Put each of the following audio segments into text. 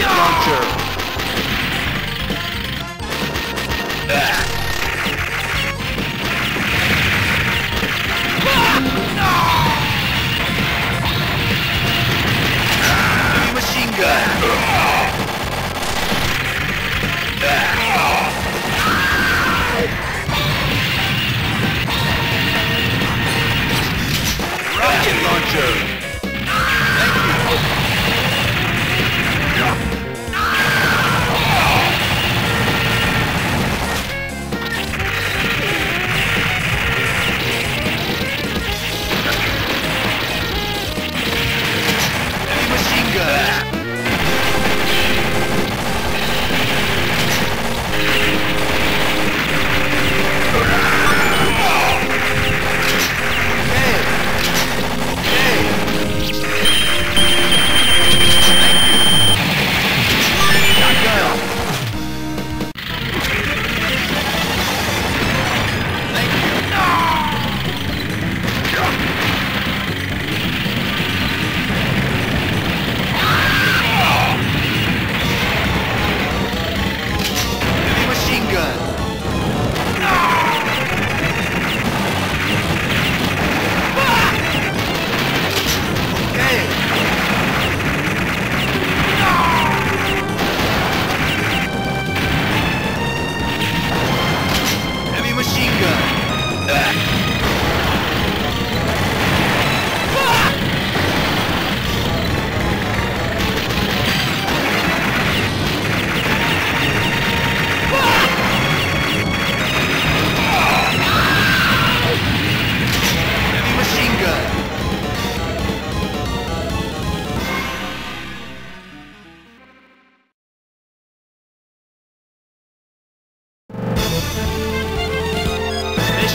rocket launcher! Machine gun! rocket launcher! Thank you!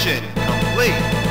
Mission complete.